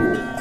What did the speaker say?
cool.